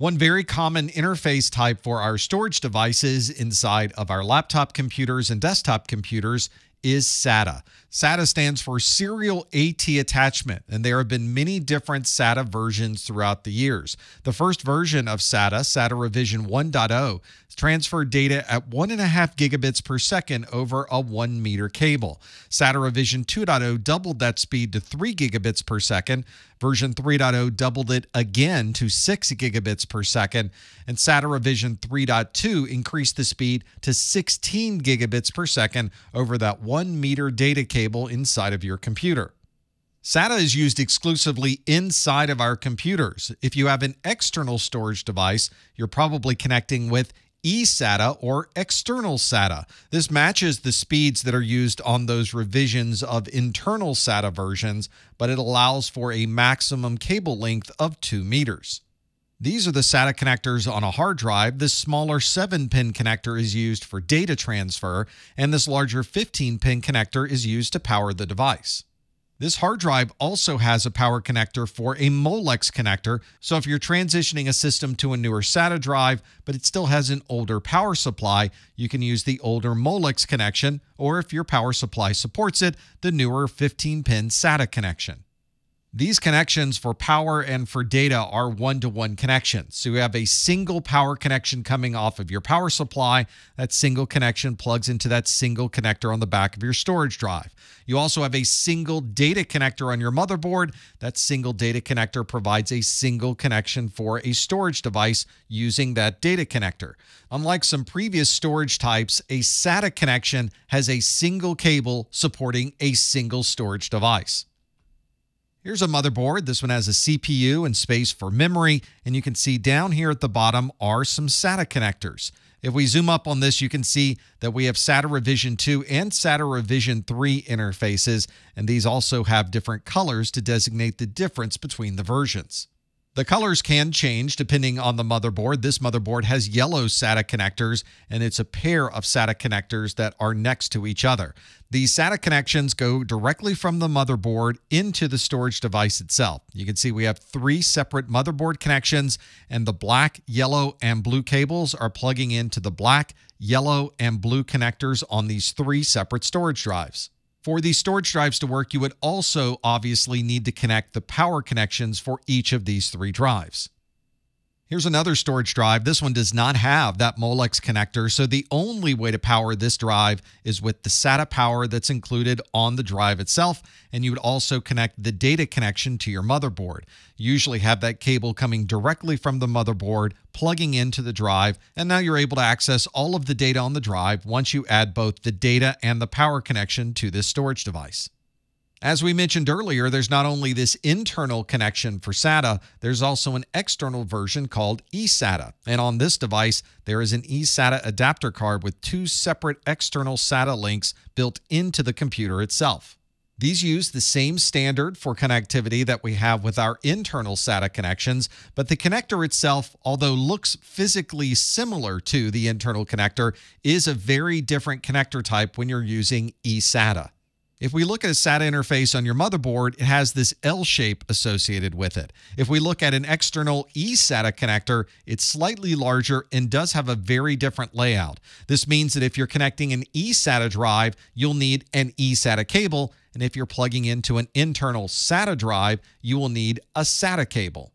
One very common interface type for our storage devices inside of our laptop computers and desktop computers is SATA. SATA stands for Serial AT Attachment, and there have been many different SATA versions throughout the years. The first version of SATA, SATA Revision 1.0, transferred data at 1.5 gigabits per second over a 1 meter cable. SATA Revision 2.0 doubled that speed to 3 gigabits per second. Version 3.0 doubled it again to 6 gigabits per second. And SATA Revision 3.2 increased the speed to 16 gigabits per second over that 1 meter data cable inside of your computer. SATA is used exclusively inside of our computers. If you have an external storage device, you're probably connecting with eSATA or external SATA. This matches the speeds that are used on those revisions of internal SATA versions, but it allows for a maximum cable length of 2 meters. These are the SATA connectors on a hard drive. This smaller 7 pin connector is used for data transfer, and this larger 15 pin connector is used to power the device. This hard drive also has a power connector for a Molex connector, so if you're transitioning a system to a newer SATA drive, but it still has an older power supply, you can use the older Molex connection, or if your power supply supports it, the newer 15-pin SATA connection. These connections for power and for data are one to one connections. So you have a single power connection coming off of your power supply. That single connection plugs into that single connector on the back of your storage drive. You also have a single data connector on your motherboard. That single data connector provides a single connection for a storage device using that data connector. Unlike some previous storage types, a SATA connection has a single cable supporting a single storage device. Here's a motherboard. This one has a CPU and space for memory, and you can see down here at the bottom are some SATA connectors. If we zoom up on this, you can see that we have SATA Revision 2 and SATA Revision 3 interfaces, and these also have different colors to designate the difference between the versions. The colors can change depending on the motherboard. This motherboard has yellow SATA connectors, and it's a pair of SATA connectors that are next to each other. These SATA connections go directly from the motherboard into the storage device itself. You can see we have three separate motherboard connections, and the black, yellow, and blue cables are plugging into the black, yellow, and blue connectors on these three separate storage drives. For these storage drives to work, you would also obviously need to connect the power connections for each of these three drives. Here's another storage drive. This one does not have that Molex connector, so the only way to power this drive is with the SATA power that's included on the drive itself, and you would also connect the data connection to your motherboard. You usually have that cable coming directly from the motherboard, plugging into the drive, and now you're able to access all of the data on the drive once you add both the data and the power connection to this storage device. As we mentioned earlier, there's not only this internal connection for SATA, there's also an external version called eSATA. And on this device, there is an eSATA adapter card with two separate external SATA links built into the computer itself. These use the same standard for connectivity that we have with our internal SATA connections, but the connector itself, although looks physically similar to the internal connector, is a very different connector type when you're using eSATA. If we look at a SATA interface on your motherboard, it has this L shape associated with it. If we look at an external eSATA connector, it's slightly larger and does have a very different layout. This means that if you're connecting an eSATA drive, you'll need an eSATA cable, and if you're plugging into an internal SATA drive, you will need a SATA cable.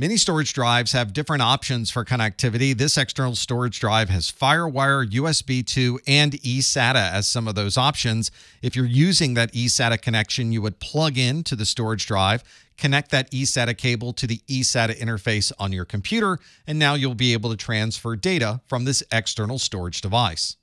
Many storage drives have different options for connectivity. This external storage drive has FireWire, USB 2, and eSATA as some of those options. If you're using that eSATA connection, you would plug in to the storage drive, connect that eSATA cable to the eSATA interface on your computer, and now you'll be able to transfer data from this external storage device.